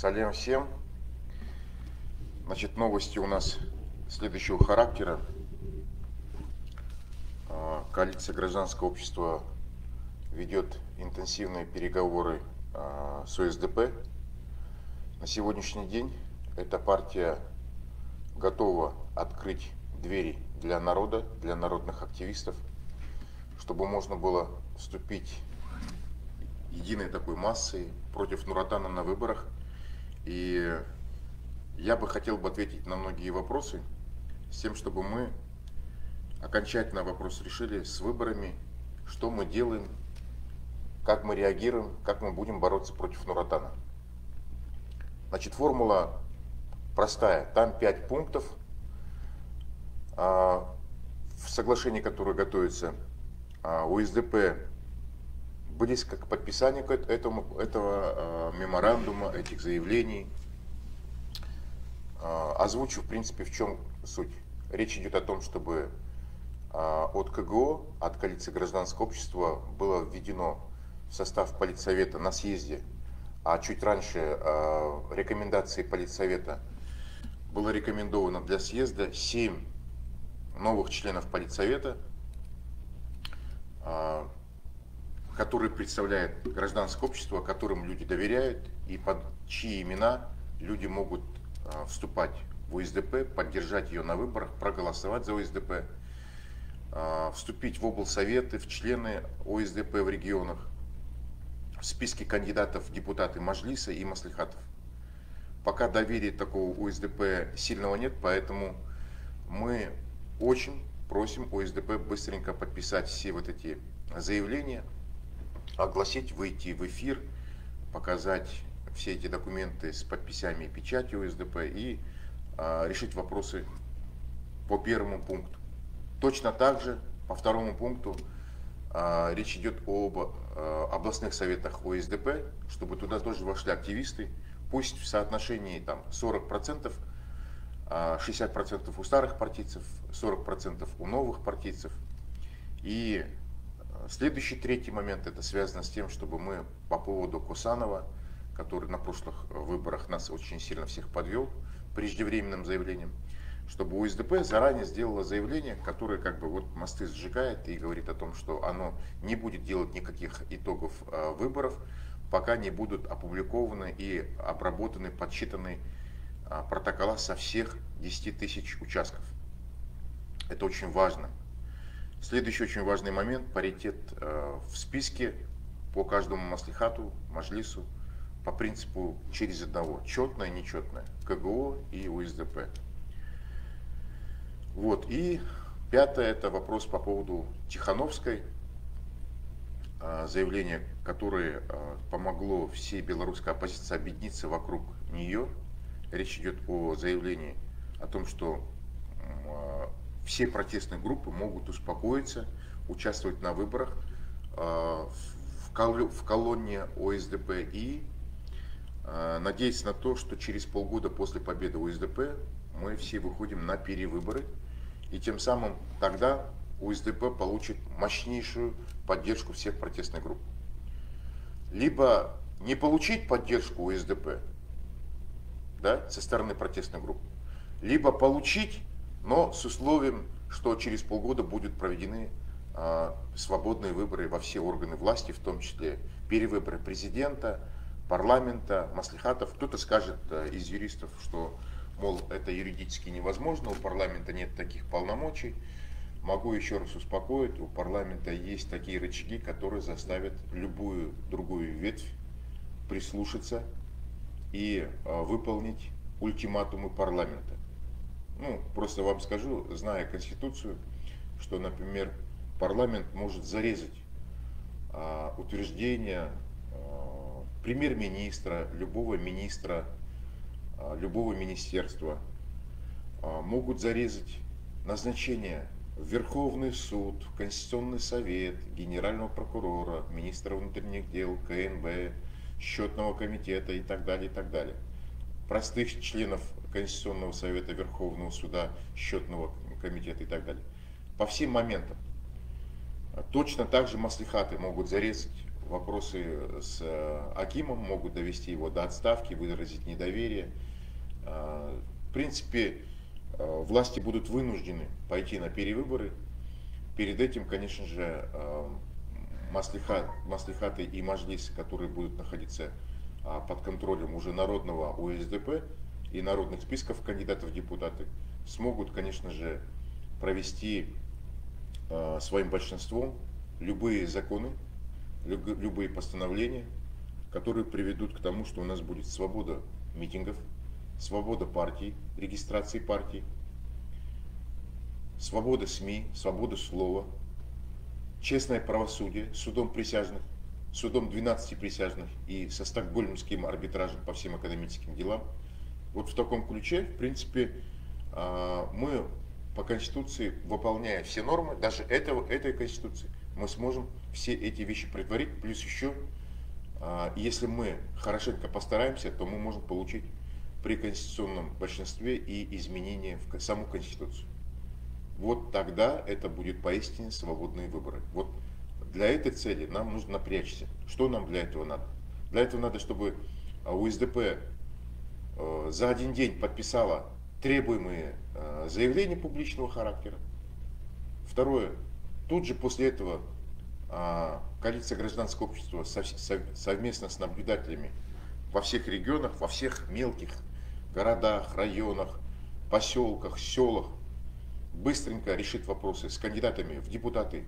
Так, салем всем. Значит, новости у нас следующего характера. А, коалиция гражданского общества ведет интенсивные переговоры а, с ОСДП. На сегодняшний день эта партия готова открыть двери для народа, для народных активистов, чтобы можно было вступить единой такой массой против Нуратана на выборах. И я бы хотел бы ответить на многие вопросы с тем, чтобы мы окончательно вопрос решили с выборами, что мы делаем, как мы реагируем, как мы будем бороться против Нуратана. Значит, формула простая. Там пять пунктов. А, в соглашении, которое готовится, а, УСДП близко к подписанию этому, этого э, меморандума, этих заявлений. Э, озвучу, в принципе, в чем суть. Речь идет о том, чтобы э, от КГО, от коалиции гражданского общества было введено в состав политсовета на съезде, а чуть раньше рекомендации политсовета было рекомендовано для съезда 7 новых членов политсовета, который представляет гражданское общество, которым люди доверяют и под чьи имена люди могут а, вступать в ОСДП, поддержать ее на выборах, проголосовать за ОСДП, а, вступить в облсоветы, в члены ОСДП в регионах, в списке кандидатов в депутаты Мажлиса и Маслихатов. Пока доверия такого ОСДП сильного нет, поэтому мы очень просим ОСДП быстренько подписать все вот эти заявления, огласить, выйти в эфир, показать все эти документы с подписями и печатью УСДП и а, решить вопросы по первому пункту. Точно так же по второму пункту а, речь идет об а, областных советах ОСДП, чтобы туда тоже вошли активисты, пусть в соотношении там 40%, 60% у старых партийцев, 40% у новых партийцев. И Следующий третий момент, это связано с тем, чтобы мы по поводу Кусанова, который на прошлых выборах нас очень сильно всех подвел преждевременным заявлением, чтобы УСДП заранее сделало заявление, которое как бы вот мосты сжигает и говорит о том, что оно не будет делать никаких итогов э, выборов, пока не будут опубликованы и обработаны, подсчитаны э, протокола со всех 10 тысяч участков. Это очень важно. Следующий очень важный момент – паритет э, в списке по каждому маслихату, мажлису по принципу через одного – четное, нечетное, КГО и УСДП. Вот. И пятое – это вопрос по поводу Тихановской, э, заявление, которое э, помогло всей белорусской оппозиции объединиться вокруг нее. Речь идет о заявлении о том, что все протестные группы могут успокоиться, участвовать на выборах э, в колонне ОСДП и э, надеяться на то, что через полгода после победы ОСДП мы все выходим на перевыборы, и тем самым тогда УСДП получит мощнейшую поддержку всех протестных групп. Либо не получить поддержку УСДП да, со стороны протестных групп, либо получить но с условием, что через полгода будут проведены а, свободные выборы во все органы власти, в том числе перевыборы президента, парламента, маслихатов. Кто-то скажет а, из юристов, что, мол, это юридически невозможно, у парламента нет таких полномочий. Могу еще раз успокоить, у парламента есть такие рычаги, которые заставят любую другую ветвь прислушаться и а, выполнить ультиматумы парламента. Ну, просто вам скажу, зная Конституцию, что, например, парламент может зарезать а, утверждение а, премьер-министра, любого министра, а, любого министерства, а, могут зарезать назначение в Верховный суд, в Конституционный совет, генерального прокурора, министра внутренних дел, КНБ, счетного комитета и так далее, и так далее. Простых членов Конституционного совета, Верховного суда, счетного комитета и так далее. По всем моментам. Точно так же маслихаты могут зарезать вопросы с Акимом, могут довести его до отставки, выразить недоверие. В принципе, власти будут вынуждены пойти на перевыборы. Перед этим, конечно же, маслихат, маслихаты и мажлисы, которые будут находиться под контролем уже народного УСДП и народных списков кандидатов в депутаты, смогут, конечно же, провести а, своим большинством любые законы, любые постановления, которые приведут к тому, что у нас будет свобода митингов, свобода партий, регистрации партий, свобода СМИ, свобода слова – честное правосудие судом присяжных, судом 12 присяжных и со стокгольмским арбитражем по всем экономическим делам. Вот в таком ключе, в принципе, а, мы по Конституции, выполняя все нормы, даже этого, этой Конституции, мы сможем все эти вещи притворить. Плюс еще, а, если мы хорошенько постараемся, то мы можем получить при конституционном большинстве и изменения в саму Конституцию вот тогда это будет поистине свободные выборы. Вот для этой цели нам нужно напрячься. Что нам для этого надо? Для этого надо, чтобы а, УСДП э, за один день подписала требуемые э, заявления публичного характера. Второе, тут же после этого а, коалиция гражданского общества совместно с наблюдателями во всех регионах, во всех мелких городах, районах, поселках, селах быстренько решит вопросы с кандидатами в депутаты,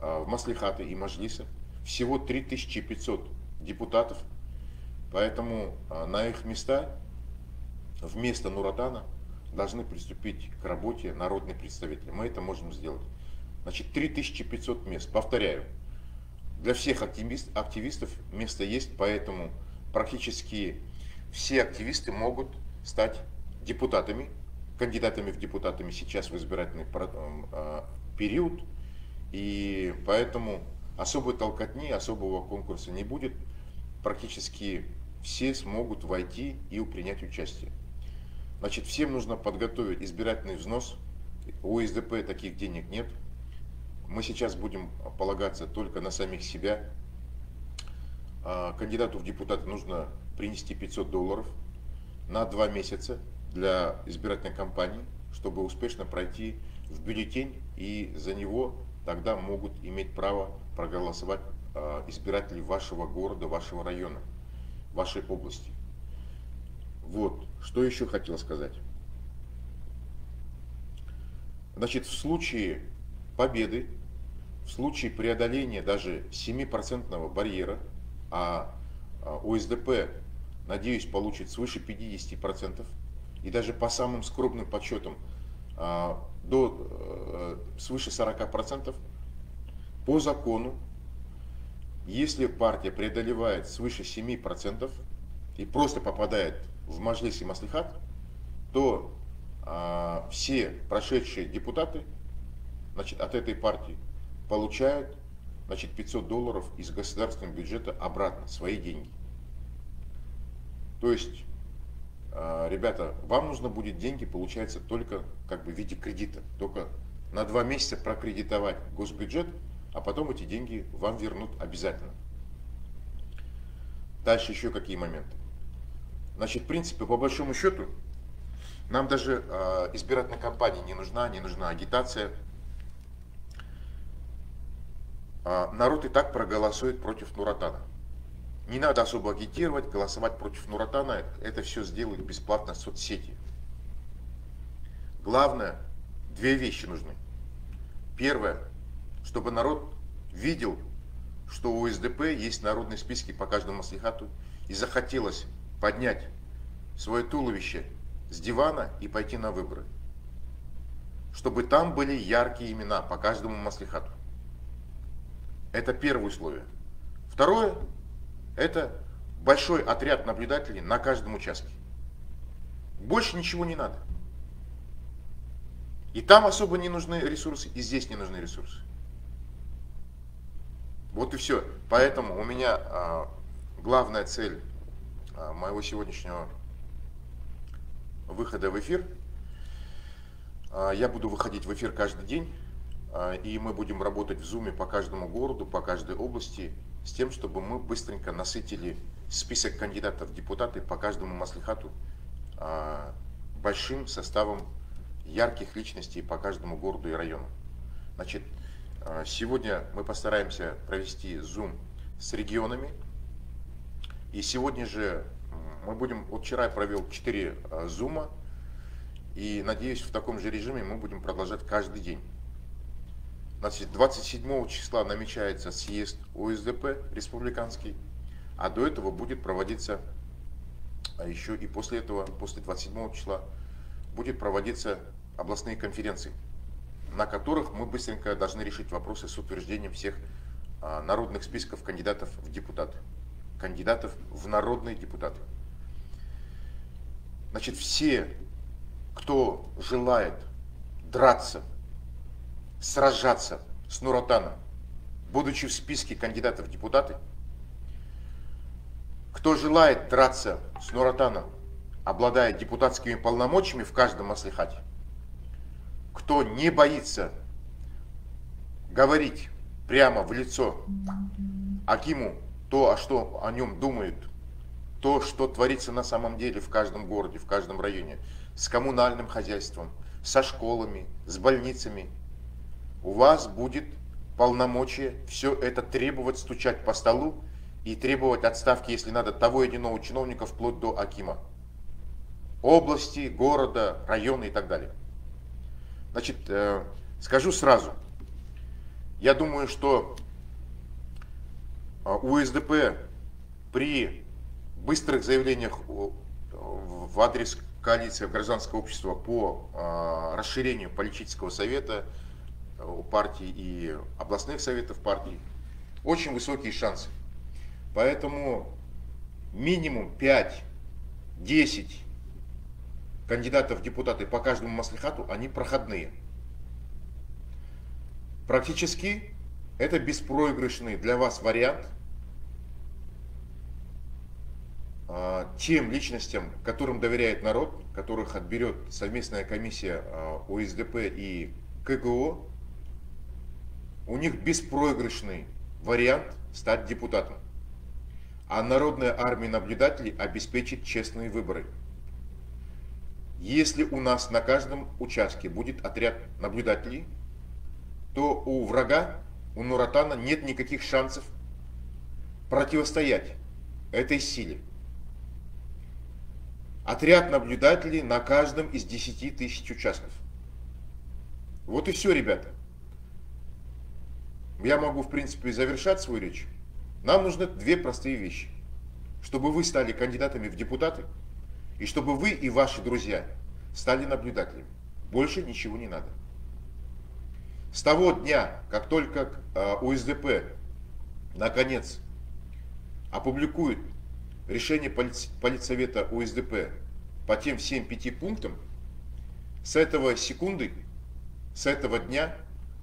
а, в Маслихаты и Мажлисы. Всего 3500 депутатов, поэтому на их места вместо Нуратана должны приступить к работе народные представители. Мы это можем сделать. Значит, 3500 мест. Повторяю, для всех активист, активистов место есть, поэтому практически все активисты могут стать депутатами кандидатами в депутатами сейчас в избирательный а, период, и поэтому особой толкотни, особого конкурса не будет. Практически все смогут войти и принять участие. Значит, всем нужно подготовить избирательный взнос. У СДП таких денег нет. Мы сейчас будем полагаться только на самих себя. А, кандидату в депутаты нужно принести 500 долларов на два месяца для избирательной кампании, чтобы успешно пройти в бюллетень, и за него тогда могут иметь право проголосовать а, избиратели вашего города, вашего района, вашей области. Вот, что еще хотел сказать. Значит, в случае победы, в случае преодоления даже 7% барьера, а, а ОСДП, надеюсь, получит свыше 50%, и даже по самым скромным подсчетам а, до э, свыше 40%, по закону, если партия преодолевает свыше 7% и просто попадает в Маджлис и Маслихат, то а, все прошедшие депутаты значит, от этой партии получают значит, 500 долларов из государственного бюджета обратно, свои деньги. То есть а, ребята, вам нужно будет деньги, получается, только как бы в виде кредита. Только на два месяца прокредитовать госбюджет, а потом эти деньги вам вернут обязательно. Дальше еще какие моменты. Значит, в принципе, по большому счету, нам даже э, избирательная кампания не нужна, не нужна агитация. Э, народ и так проголосует против Нуратана. Не надо особо агитировать, голосовать против Нуратана. Это все сделают бесплатно соцсети. Главное, две вещи нужны. Первое, чтобы народ видел, что у СДП есть народные списки по каждому маслихату, и захотелось поднять свое туловище с дивана и пойти на выборы. Чтобы там были яркие имена по каждому маслихату. Это первое условие. Второе, это большой отряд наблюдателей на каждом участке. Больше ничего не надо. И там особо не нужны ресурсы, и здесь не нужны ресурсы. Вот и все. Поэтому у меня а, главная цель моего сегодняшнего выхода в эфир. А, я буду выходить в эфир каждый день, а, и мы будем работать в зуме по каждому городу, по каждой области с тем, чтобы мы быстренько насытили список кандидатов в депутаты по каждому маслихату а, большим составом ярких личностей по каждому городу и району. Значит, сегодня мы постараемся провести зум с регионами. И сегодня же мы будем, вот вчера я провел 4 а, зума, и надеюсь, в таком же режиме мы будем продолжать каждый день. Значит, 27 числа намечается съезд ОСДП республиканский, а до этого будет проводиться, а еще и после этого, после 27 числа, будет проводиться областные конференции, на которых мы быстренько должны решить вопросы с утверждением всех а, народных списков кандидатов в депутаты, кандидатов в народные депутаты. Значит, все, кто желает драться сражаться с Нуротаном, будучи в списке кандидатов в депутаты, кто желает драться с Нуротаном, обладая депутатскими полномочиями в каждом маслихате, кто не боится говорить прямо в лицо Акиму то, а что о нем думают, то, что творится на самом деле в каждом городе, в каждом районе, с коммунальным хозяйством, со школами, с больницами – у вас будет полномочия все это требовать, стучать по столу и требовать отставки, если надо, того единого чиновника вплоть до Акима. Области, города, района и так далее. Значит, э, скажу сразу. Я думаю, что УСДП при быстрых заявлениях в адрес коалиции гражданского общества по э, расширению политического совета у партии и областных советов партии, очень высокие шансы. Поэтому минимум 5-10 кандидатов в депутаты по каждому маслихату, они проходные. Практически это беспроигрышный для вас вариант а, тем личностям, которым доверяет народ, которых отберет совместная комиссия а, ОСДП и КГО, у них беспроигрышный вариант стать депутатом. А Народная армия наблюдателей обеспечит честные выборы. Если у нас на каждом участке будет отряд наблюдателей, то у врага, у Нуратана нет никаких шансов противостоять этой силе. Отряд наблюдателей на каждом из 10 тысяч участков. Вот и все, ребята я могу, в принципе, завершать свою речь. Нам нужны две простые вещи. Чтобы вы стали кандидатами в депутаты, и чтобы вы и ваши друзья стали наблюдателями. Больше ничего не надо. С того дня, как только а, УСДП наконец опубликует решение политсовета УСДП по тем всем пяти пунктам, с этого секунды, с этого дня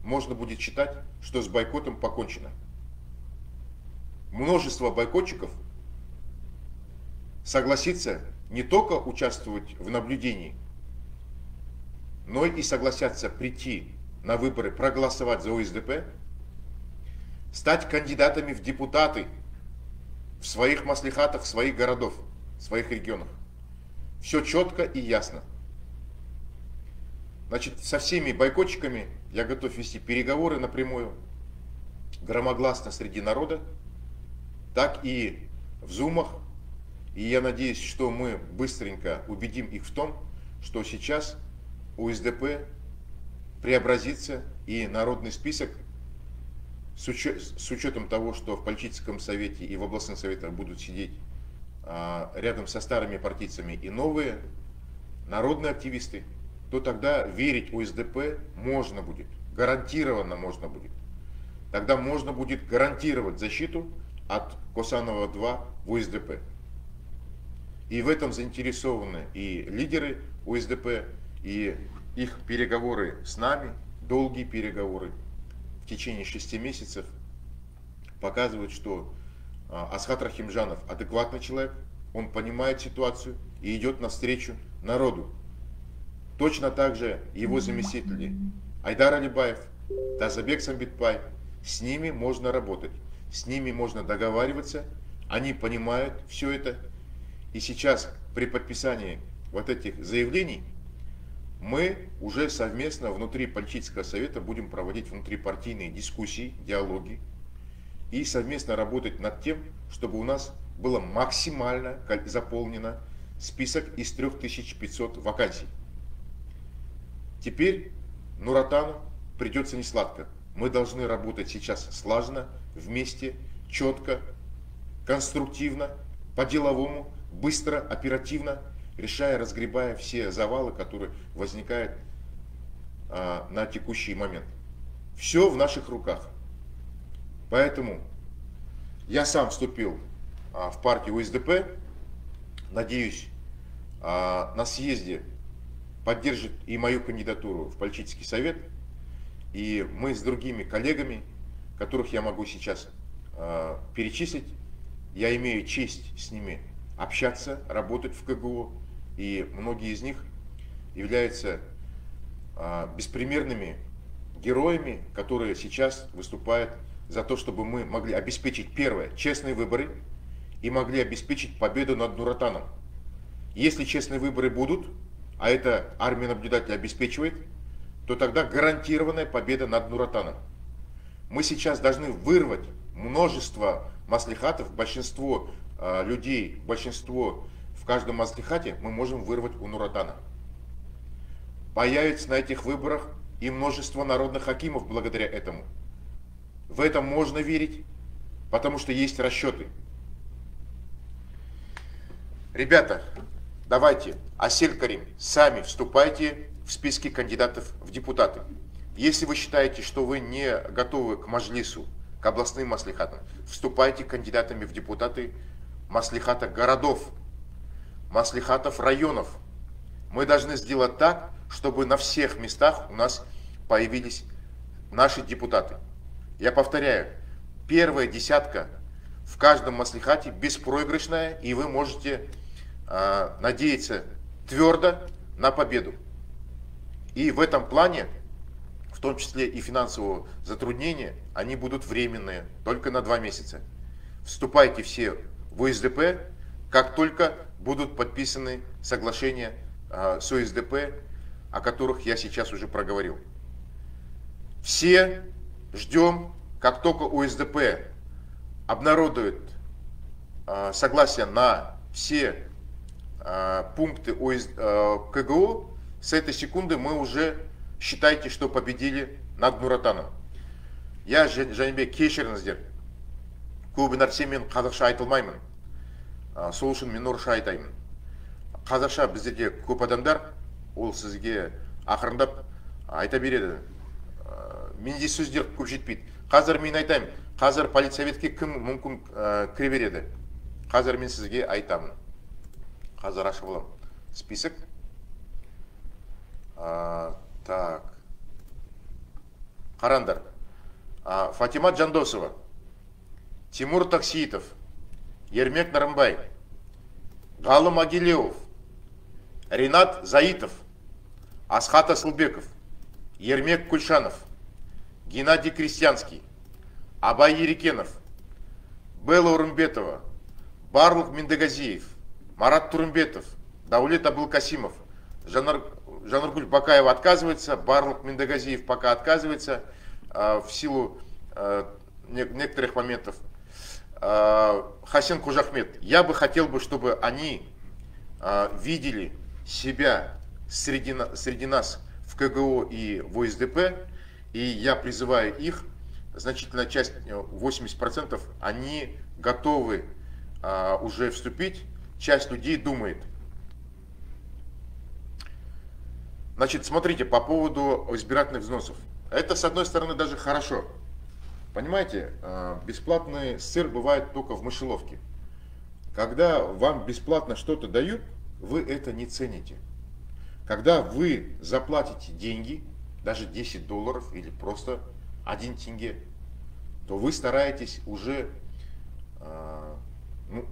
можно будет считать, что с бойкотом покончено. Множество бойкотчиков согласится не только участвовать в наблюдении, но и согласятся прийти на выборы, проголосовать за ОСДП, стать кандидатами в депутаты в своих маслихатах, в своих городах, в своих регионах. Все четко и ясно. Значит, со всеми бойкотчиками я готов вести переговоры напрямую, громогласно среди народа, так и в зумах. И я надеюсь, что мы быстренько убедим их в том, что сейчас УСДП преобразится и народный список с, учет, с учетом того, что в политическом совете и в областных советах будут сидеть а, рядом со старыми партийцами и новые народные активисты, то тогда верить УСДП можно будет, гарантированно можно будет. Тогда можно будет гарантировать защиту от Косанова-2 в УСДП. И в этом заинтересованы и лидеры УСДП, и их переговоры с нами, долгие переговоры в течение шести месяцев, показывают, что а, Асхат Рахимжанов адекватный человек, он понимает ситуацию и идет навстречу народу. Точно так же его заместители Айдар Алибаев, Тазабек Самбитбай, с ними можно работать. с ними можно договариваться, они понимают все это. И сейчас при подписании вот этих заявлений мы уже совместно внутри политического совета будем проводить внутрипартийные дискуссии, диалоги и совместно работать над тем, чтобы у нас было максимально заполнено список из 3500 вакансий. Теперь Нуратану придется не сладко. Мы должны работать сейчас слаженно, вместе, четко, конструктивно, по-деловому, быстро, оперативно, решая, разгребая все завалы, которые возникают а, на текущий момент. Все в наших руках. Поэтому я сам вступил а, в партию УСДП. Надеюсь, а, на съезде поддержит и мою кандидатуру в политический совет. И мы с другими коллегами, которых я могу сейчас а, перечислить, я имею честь с ними общаться, работать в КГО, и многие из них являются а, беспримерными героями, которые сейчас выступают за то, чтобы мы могли обеспечить, первое, честные выборы и могли обеспечить победу над Нуратаном. Если честные выборы будут, а это армия наблюдателей обеспечивает, то тогда гарантированная победа над Нуратаном. Мы сейчас должны вырвать множество маслихатов, большинство э, людей, большинство каждом маслихате мы можем вырвать у Нуратана. Появится на этих выборах и множество народных хакимов благодаря этому. В это можно верить, потому что есть расчеты. Ребята, давайте, Асель Карим, сами вступайте в списки кандидатов в депутаты. Если вы считаете, что вы не готовы к Мажлису, к областным маслихатам, вступайте кандидатами в депутаты маслихата городов, маслихатов районов. Мы должны сделать так, чтобы на всех местах у нас появились наши депутаты. Я повторяю, первая десятка в каждом маслихате беспроигрышная, и вы можете э, надеяться твердо на победу. И в этом плане, в том числе и финансового затруднения, они будут временные, только на два месяца. Вступайте все в УСДП, как только будут подписаны соглашения э, с УСДП, о которых я сейчас уже проговорил. Все ждем, как только УСДП обнародует э, согласие на все э, пункты ОС, э, КГО, с этой секунды мы уже считайте, что победили над Нуратаном. Я жәнібек кешіріңіздер көбі нәрсе мен қазақша айтылмаймын ә, Сол үшін мен орысша айтаймын қазақша біздерде көп адамдар ол сізге ақырындап айта береді. Менде сөздер көп жетпейді. Қазір мен айтайын қазір политсоветке кім мүмкін ә, кіре береді? Қазір мен сізге айтамын. Қазір ашып аламын список. А, так. Қараңдар. А, фатимат жандосова тимур таксиитов ермек нарымбай ғалым агилеуов ринат заитов асхат асылбеков ермек кульшанов Геннадий Крестьянский, Абай Ерекенов, Белла Урымбетова, Барлық Мендегазиев, Марат Турымбетов, Даулет Абылкасимов, Жанар, Жанаргуль Бакаева отказывается, Барлық Мендегазиев пока отказывается э, в силу э, некоторых моментов. Э, Хасен Кужахмед, я бы хотел бы, чтобы они э, видели себя среди, среди нас в КГО и в ОСДП, и я призываю их, значительная часть, 80%, э, они готовы а, уже вступить. Часть людей думает. Значит, смотрите, по поводу избирательных взносов. Это, с одной стороны, даже хорошо. Понимаете, а, бесплатный сыр бывает только в мышеловке. Когда вам бесплатно что-то дают, вы это не цените. Когда вы заплатите деньги, даже 10 долларов или просто 1 тенге, то вы стараетесь уже, э, ну,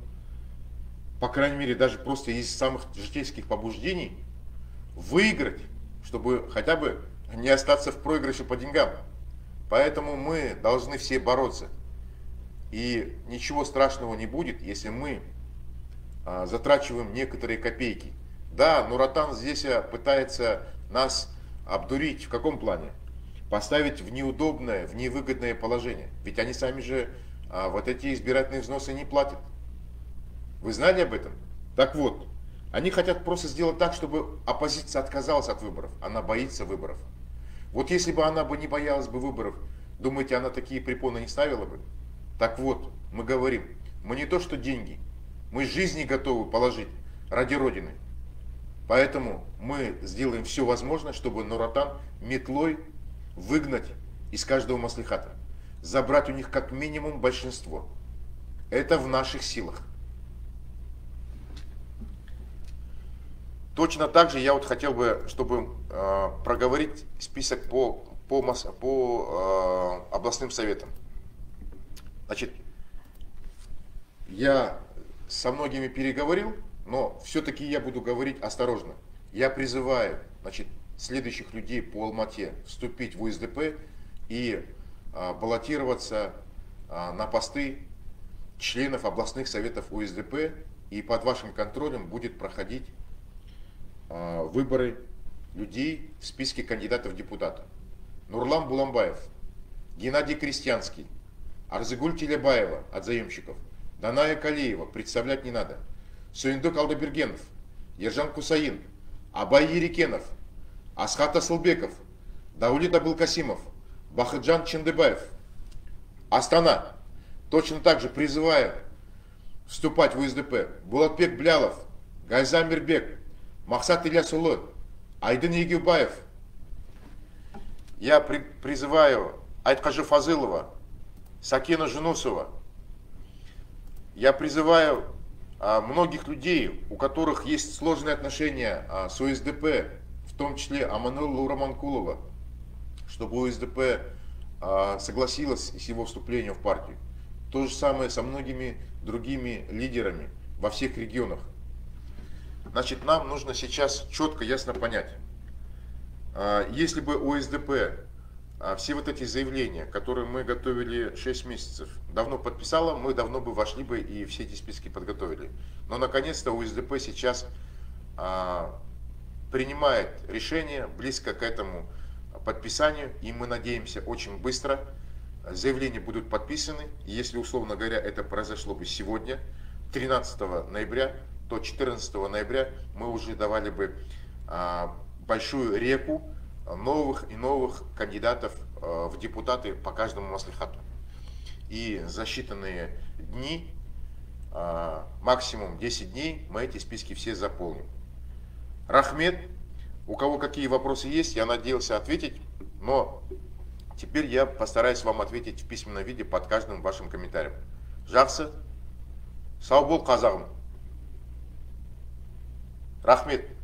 по крайней мере, даже просто из самых житейских побуждений выиграть, чтобы хотя бы не остаться в проигрыше по деньгам. Поэтому мы должны все бороться. И ничего страшного не будет, если мы а, затрачиваем некоторые копейки. Да, Нуратан здесь а, пытается нас обдурить. В каком плане? Поставить в неудобное, в невыгодное положение. Ведь они сами же а, вот эти избирательные взносы не платят. Вы знали об этом? Так вот, они хотят просто сделать так, чтобы оппозиция отказалась от выборов. Она боится выборов. Вот если бы она бы не боялась бы выборов, думаете, она такие препоны не ставила бы? Так вот, мы говорим, мы не то что деньги, мы жизни готовы положить ради Родины. Поэтому мы сделаем все возможное, чтобы Нуратан метлой выгнать из каждого маслихата. Забрать у них как минимум большинство. Это в наших силах. Точно так же я вот хотел бы, чтобы э, проговорить список по, по, по э, областным советам. Значит, я со многими переговорил, но все-таки я буду говорить осторожно. Я призываю значит, следующих людей по Алмате вступить в УСДП и а, баллотироваться а, на посты членов областных советов УСДП. И под вашим контролем будет проходить выборы людей в списке кандидатов в депутаты. Нурлан Буламбаев, Геннадий Крестьянский, Арзыгуль Телебаева от заемщиков, Даная Калеева, представлять не надо, Суиндук Алдабергенов, Ержан Кусаин, Абай Ерикенов, Асхат Асылбеков, Даулит Абылкасимов, Бахаджан Чендебаев. Астана. Точно так же призываю вступать в УСДП. Булатбек Блялов, Гайза Мирбек, Махсат Ильясулы, Айдын Егибаев. Я при, призываю Айткажи Фазылова, Сакина Женусова. Я призываю а, многих людей, у которых есть сложные отношения а, с УСДП, в том числе Аманула Раманкулова, чтобы УСДП а, согласилась с его вступлением в партию. То же самое со многими другими лидерами во всех регионах. Значит, нам нужно сейчас четко, ясно понять, если бы ОСДП а все вот эти заявления, которые мы готовили 6 месяцев, давно подписала, мы давно бы вошли бы и все эти списки подготовили. Но наконец-то УСДП сейчас а, принимает решение близко к этому подписанию, и мы надеемся очень быстро заявления будут подписаны. Если, условно говоря, это произошло бы сегодня, 13 ноября, то 14 ноября мы уже давали бы а, большую реку новых и новых кандидатов э, в депутаты по каждому маслихату. И за считанные дни, максимум 10 дней, мы эти списки все заполним. Рахмет, у кого какие вопросы есть, я надеялся ответить, но теперь я постараюсь вам ответить в письменном виде под каждым вашим комментарием. Жақсы, сау бол қазағым. Рахмет.